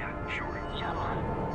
Yeah, sure. Shuttle.